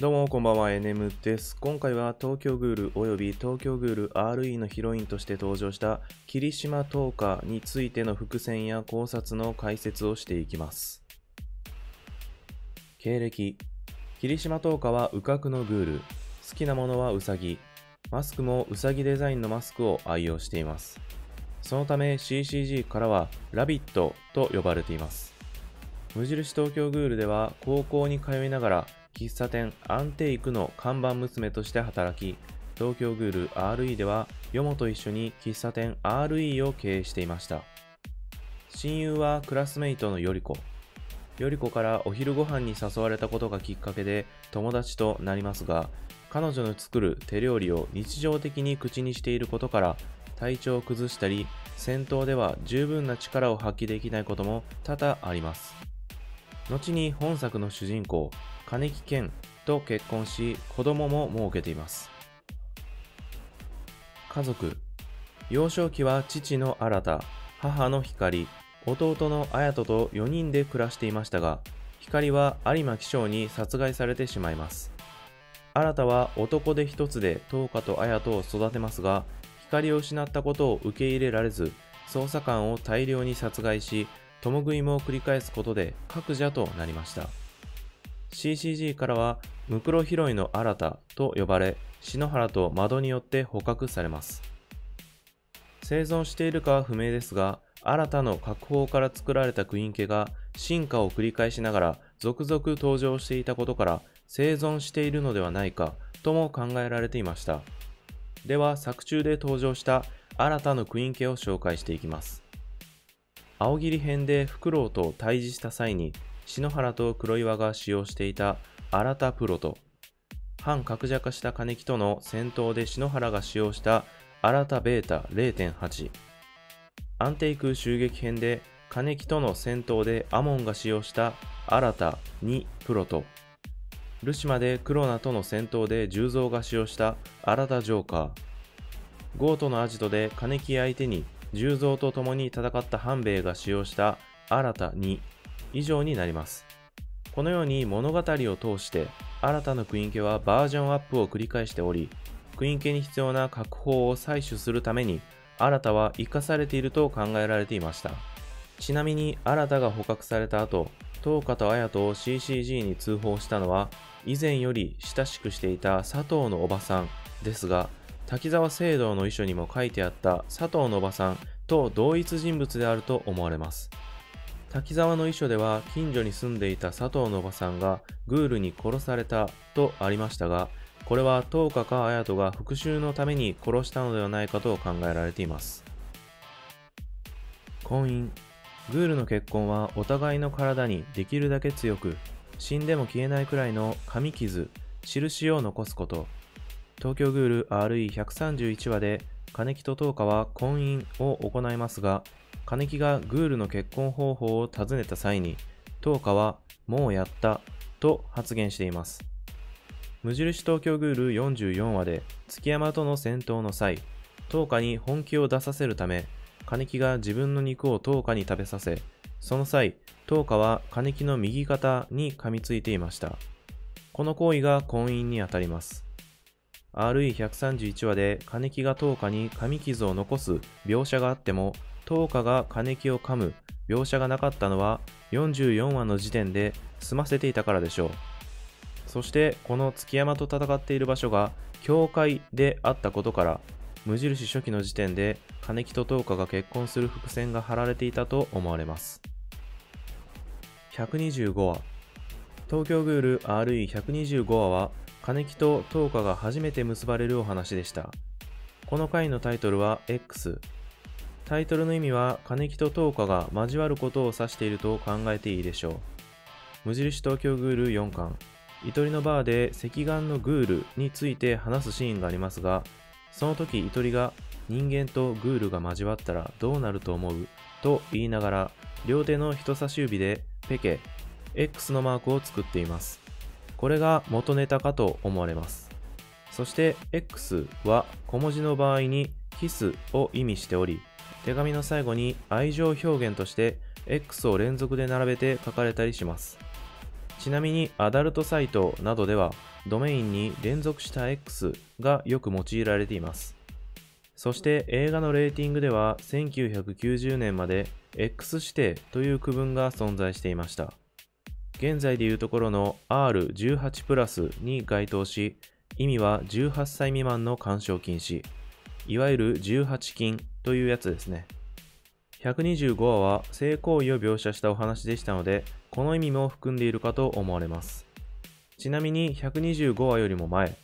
どうもこんばんは NM です。今回は東京グールおよび東京グール RE のヒロインとして登場した霧島東花についての伏線や考察の解説をしていきます。経歴。霧島東花は右角のグール。好きなものはウサギマスクもウサギデザインのマスクを愛用しています。そのため CCG からはラビットと呼ばれています。無印東京グールでは高校に通いながら喫茶店アンテイクの看板娘として働き東京グール RE ではヨモと一緒に喫茶店 RE を経営していました。親友はクラスメイトのより子より子からお昼ご飯に誘われたことがきっかけで友達となりますが彼女の作る手料理を日常的に口にしていることから体調を崩したり戦闘では十分な力を発揮できないことも多々あります。後に本作の主人公金木健と結婚し子供も設けています。家族幼少期は父の新母の光弟の綾人と4人で暮らしていましたが光は有馬騎将に殺害されてしまいます。新は男で一つで東花と綾人を育てますが光を失ったことを受け入れられず捜査官を大量に殺害し共食いも繰り返すことで格者となりました。CCG からはムクロヒロイの新たと呼ばれ篠原と窓によって捕獲されます。生存しているかは不明ですが新たの確保から作られたクイン家が進化を繰り返しながら続々登場していたことから生存しているのではないかとも考えられていました。では作中で登場した新たのクイーン家を紹介していきます。青桐編でフクロウと対峙した際に篠原と黒岩が使用していた新田プロと、反格者化した金木との戦闘で篠原が使用した新田ベータ0.8、安定空襲撃編で金木との戦闘でアモンが使用した新田2プロと、ルシマでクロナとの戦闘で重蔵が使用した新田ジョーカー、ゴートのアジトで金木相手に重蔵と共に戦った半兵衛が使用した新田2以上になります。このように物語を通して新たなクイン家はバージョンアップを繰り返しており、クイン家に必要な確保を採取するために新たは生かされていると考えられていました。ちなみに新たが捕獲された後、東花と綾人を CCG に通報したのは以前より親しくしていた佐藤のおばさんですが滝沢聖堂の遺書にも書いてあった佐藤のおばさんと同一人物であると思われます滝沢の遺書では近所に住んでいた佐藤のおばさんがグールに殺されたとありましたが、これは東花か綾人が復讐のために殺したのではないかと考えられています。婚姻グールの結婚はお互いの体にできるだけ強く、死んでも消えないくらいの紙傷、印を残すこと。東京グール RE131 話で金木と東花は婚姻を行いますが、金木がグールの結婚方法を尋ねた際に、東花はもうやったと発言しています。無印東京グール44話で月山との戦闘の際、東花に本気を出させるため、金木が自分の肉を東花に食べさせ、その際、東花は金木の右肩に噛みついていました。この行為が婚姻にあたります。RE131 話で金木が東花に噛み傷を残す描写があっても、東花が金木を噛む描写がなかったのは44話の時点で済ませていたからでしょう。そしてこの月山と戦っている場所が教会であったことから無印初期の時点で金木と東花が結婚する伏線が張られていたと思われます。125話東京グール RE125 話は金木と東花が初めて結ばれるお話でした。この回のタイトルは X タイトルの意味は金木と東花が交わることを指していると考えていいでしょう。無印東京グール4巻。イトリのバーで赤眼のグールについて話すシーンがありますが、その時イトリが人間とグールが交わったらどうなると思うと言いながら両手の人差し指でペケ X のマークを作っています。これが元ネタかと思われます。そして X は小文字の場合にキスを意味しており、手紙の最後に愛情表現として X を連続で並べて書かれたりします。ちなみにアダルトサイトなどではドメインに連続した X がよく用いられています。そして映画のレーティングでは1990年まで X 指定という区分が存在していました。現在でいうところの R18 プラスに該当し、意味は18歳未満の干渉禁止、いわゆる18禁というやつですね。125話は性行為を描写したお話でしたので、この意味も含んでいるかと思われます。ちなみに125話よりも前、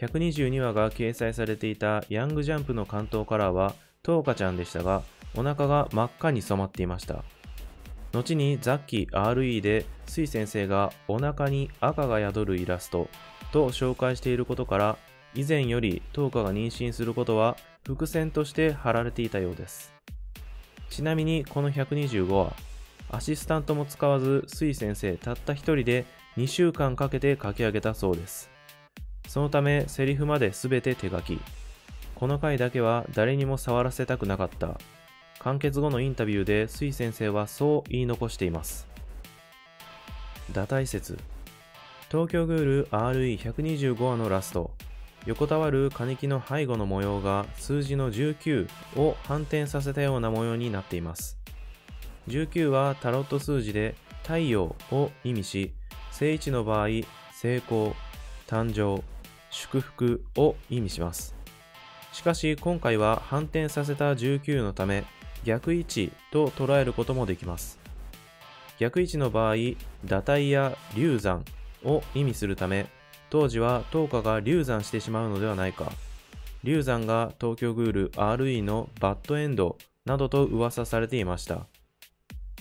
122話が掲載されていたヤングジャンプの関東カラーはトウカちゃんでしたが、お腹が真っ赤に染まっていました。後にザッキー RE でスイ先生がお腹に赤が宿るイラストと紹介していることから以前よりトーカが妊娠することは伏線として貼られていたようです。ちなみにこの125はアシスタントも使わずスイ先生たった一人で2週間かけて書き上げたそうです。そのためセリフまで全て手書き。この回だけは誰にも触らせたくなかった。完結後のインタビューで水先生はそう言い残しています。打体説東京グール RE125 話のラスト横たわる金木の背後の模様が数字の19を反転させたような模様になっています。19はタロット数字で太陽を意味し、正位置の場合、成功、誕生、祝福を意味します。しかし今回は反転させた19のため、逆位置と捉えることもできます。逆位置の場合、打体や流産を意味するため、当時は等価が流産してしまうのではないか。流産が東京グール RE のバッドエンドなどと噂されていました。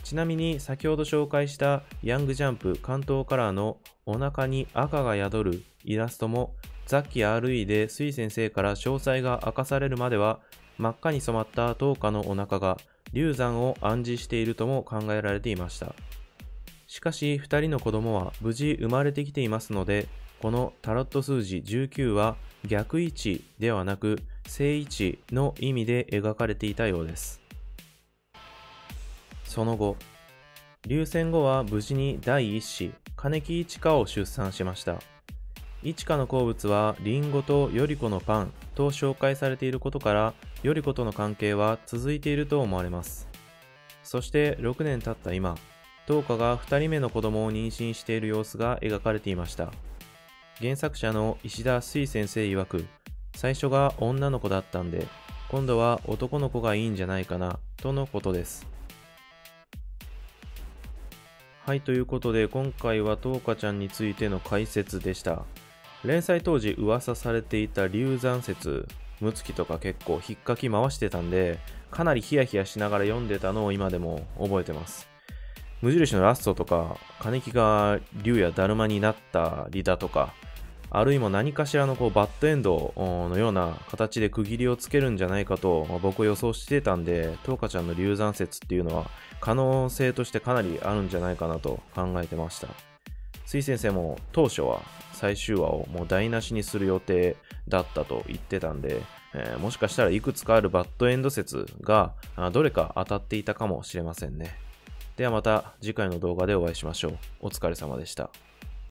ちなみに先ほど紹介したヤングジャンプ関東カラーのお腹に赤が宿るイラストもザッキー RE で水先生から詳細が明かされるまでは真っ赤に染まった灯火のお腹が流産を暗示しているとも考えられていました。しかし2人の子供は無事生まれてきていますので、このタロット数字19は逆位置ではなく正位置の意味で描かれていたようです。その後、流戦後は無事に第一子、金木一花を出産しました。一花の好物はリンゴとより子のパンと紹介されていることからより子との関係は続いていると思われます。そして6年経った今トウカが2人目の子供を妊娠している様子が描かれていました。原作者の石田水先生曰く最初が女の子だったんで今度は男の子がいいんじゃないかなとのことです。はいということで今回はトウカちゃんについての解説でした。連載当時噂されていた流産説、ムツキとか結構引っかき回してたんで、かなりヒヤヒヤしながら読んでたのを今でも覚えてます。無印のラストとか、金木が竜やだるまになったりだとか、あるいは何かしらのこうバッドエンドのような形で区切りをつけるんじゃないかと、僕は予想してたんで、トウカちゃんの流産説っていうのは可能性としてかなりあるんじゃないかなと考えてました。水先生も当初は最終話をもう台無しにする予定だったと言ってたんで、えー、もしかしたらいくつかあるバッドエンド説がどれか当たっていたかもしれませんね。ではまた次回の動画でお会いしましょう。お疲れ様でした。